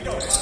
You know